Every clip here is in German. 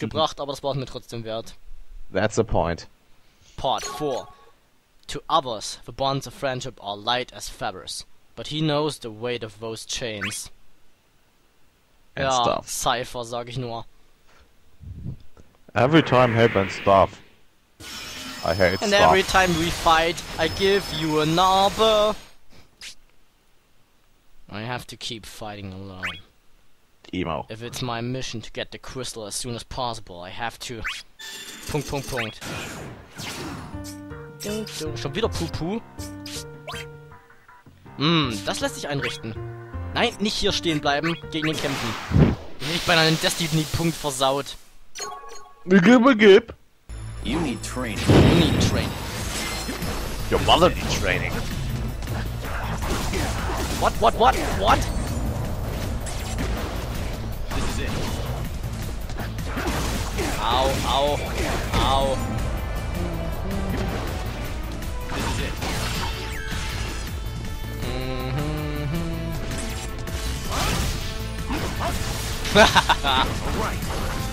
gebracht, aber das war es mir trotzdem wert. That's the point. Part 4 To others, the bonds of friendship are light as feathers, but he knows the weight of those chains. And ja, stuff. Cypher, sag ich nur. Every time help and stuff. I hate And stuff. every time we fight, I give you another. I have to keep fighting alone. Emo. If it's my mission to get the crystal as soon as possible, I have to. Punkt, Punkt, Punkt. Schon wieder Pupu. Hm, das lässt sich einrichten. Nein, nicht hier stehen bleiben, gegen ihn kämpfen. Ich hätte beinahe einen Destiny-Punkt versaut. Gib, gib. You need training. You need training. Your mother needs training. What, what, what, what? Au, au. This is it. Mm-hmm. All right.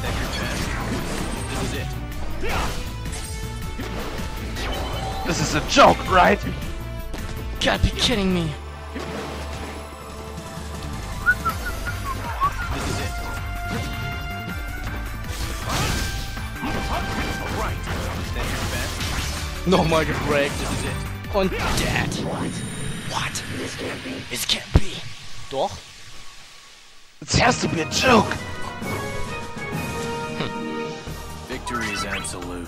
That your chance. This is it. This is a joke, right? Gotta be kidding me. Nochmal gebreakt. This is it. Und dead. What? This can't be. This can't be. Doch. It has to be a joke. Victory is absolute.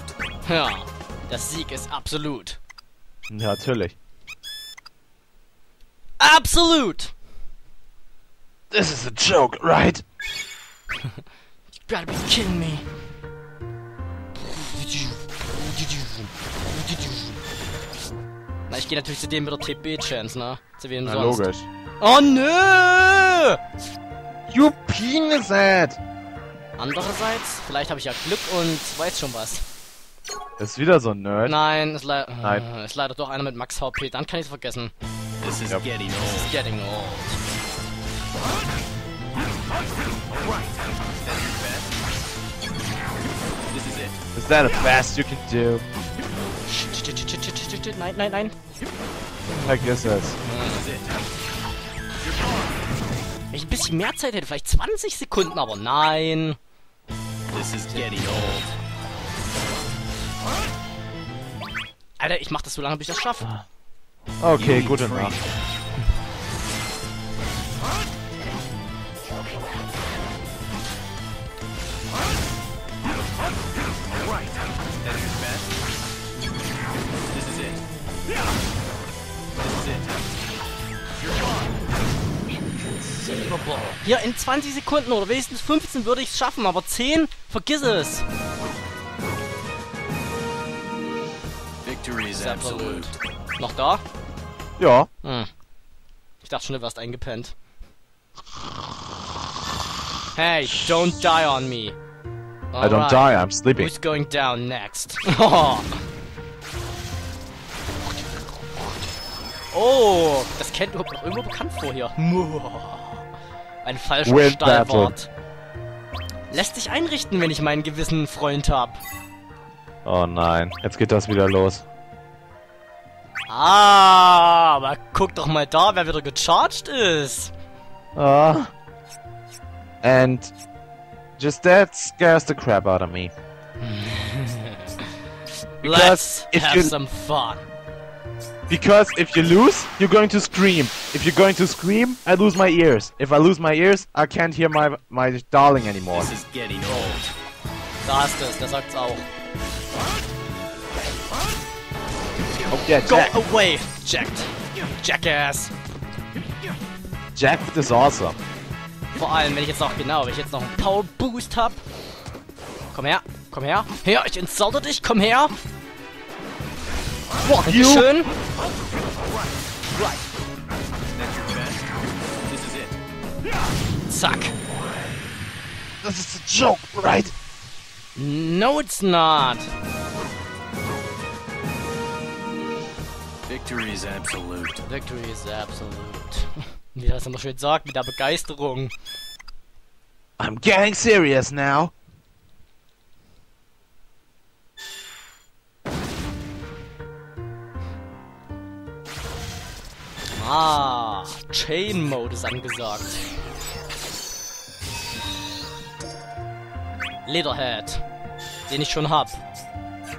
Ja. Der Sieg ist absolut. Ja, natürlich. Absolut! This is a joke, right? You gotta be kidding me. Ich gehe natürlich zu dem mit der TB-Chance, ne? Zu wem Na, sonst. logisch. Oh nö! You penis head! Andererseits, vielleicht habe ich ja Glück und weiß schon was. Ist wieder so ein Nerd. Nein, ist, le Nein. äh, ist leider doch einer mit Max HP, dann kann ich es vergessen. This is Yep. getting old. getting old. This is it. Is that the best you can do? Nein, nein, nein. Heck ist es. Wenn ich ein bisschen mehr Zeit hätte, vielleicht 20 Sekunden, aber nein. This is getting old. Alter, ich mach das so lange, bis ich das schaffe. Okay, You gute Nacht. right. That best. Hier in 20 Sekunden oder wenigstens 15 würde ich es schaffen, aber 10? Vergiss es. Victory is absolute. Noch da? Ja. Hm. Ich dachte schon, du wärst eingepennt. Hey, don't die on me. I don't die, I'm sleeping. Who's going down next? oh, das kennt überhaupt noch irgendwo bekannt vorher. Ein falscher Wind. Lässt sich einrichten, wenn ich meinen gewissen Freund hab. Oh nein, jetzt geht das wieder los. Ah, aber guck doch mal da, wer wieder gecharged ist. Ah. And just that scares the crap out of me. Let's have some fun. Because if you lose, you're going to scream. If you're going to scream, I lose my ears. If I lose my ears, I can't hear my my darling anymore. This is getting old. Da hast es, der sagt's auch. Oh yeah, Go away, jacked. Jackass. Jack is awesome. Vor allem, wenn ich jetzt noch, genau, wenn ich jetzt noch einen Power Boost hab. Komm her, komm her. Her, ich insulte dich, komm her. Fuck you! Schön. Right. That's your best. This is it. Zack. This is a joke, right? No, it's not. Victory is absolute. Victory is absolute. Wie das immer schön sagt, mit der Begeisterung. I'm getting serious now. Ah, Chain Mode ist angesagt. Leatherhead, den ich schon hab.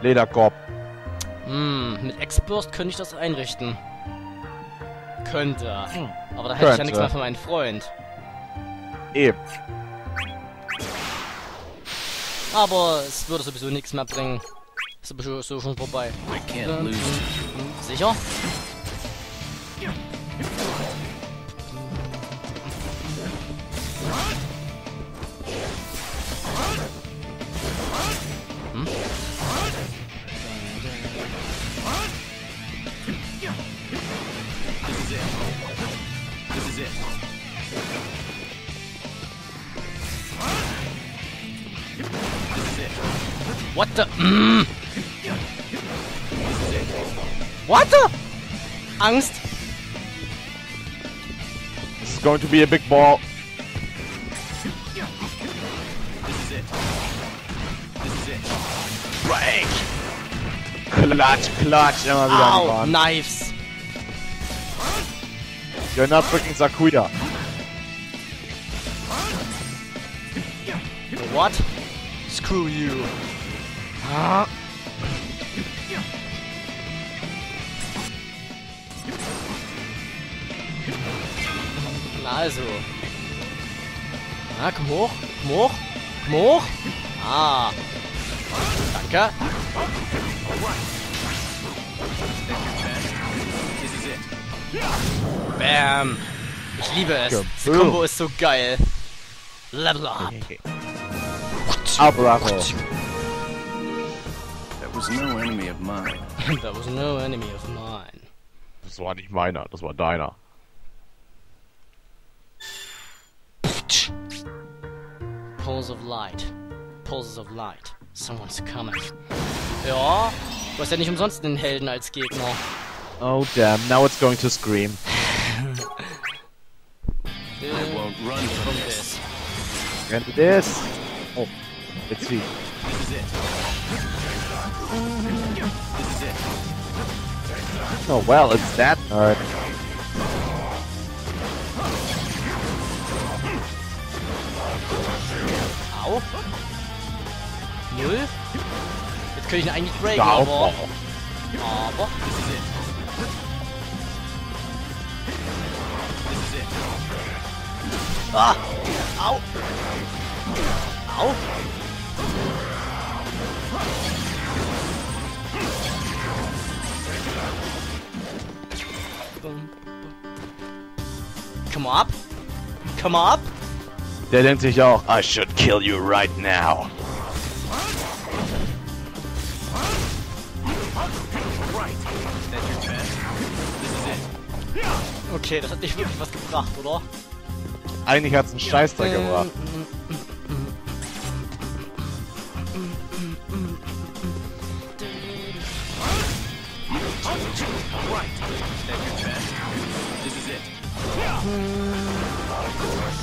Lederkorb. Hm, mit X-Burst könnte ich das einrichten. Könnte. Aber da hätte ich ja nichts mehr von meinem Freund. Eben. Aber es würde sowieso nichts mehr bringen. Ist sowieso so schon vorbei. I can't lose. Sicher? What the? Mm. What the? Angst? This is going to be a big ball. This is it. This is it. Break! Klatsch, klatsch, immer wieder an die Ow, Wand. Knives. You're not freaking Sakuya. What? Screw you. Ah. Na also. Na, komm hoch, komm hoch, komm hoch. Ah. Danke. Bam. Ich liebe es. Boom. Combo ist so geil. Level up. That was no enemy of mine. That was no enemy of mine. Das war nicht meiner, das war deiner. Pulse of light. Pulses of light. Someone's coming. Ja, du hast ja nicht umsonst den Helden als Gegner. Oh damn, now it's going to scream. Äh, I won't run from this. And this. Oh, let's see. This is it. This is it. Oh well, it's that nerd. Au. Null. Jetzt könnte ich ihn eigentlich breaken, aber... Aber... This is it. This is it. Ah! Au! Au! Come up! Come up! Der denkt sich auch, I should kill you right now. Okay, das hat nicht wirklich was gebracht, oder? Eigentlich hat's einen Scheißdreck gebracht.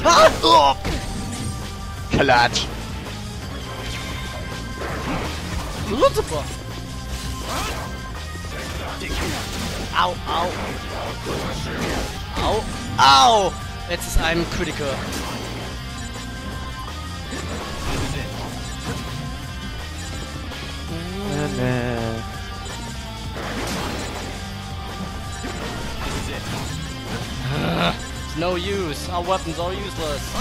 Ah! Oh! Klatsch. Super! Au, au! Au, au! Jetzt ist ein Critical. This is It's no use. Our weapons are useless.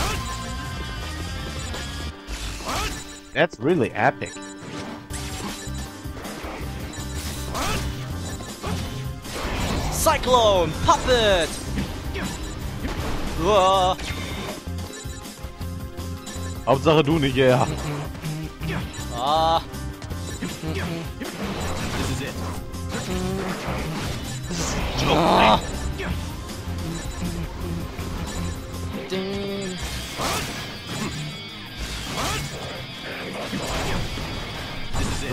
That's really epic. Cyclone! Puppet! Uah. Hauptsache du nicht, ja. Ah, This is it. ah. This is it. Wow. What? This is it.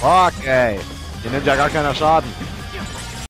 Fuck, ey. Hier nimmt ja gar keiner Schaden.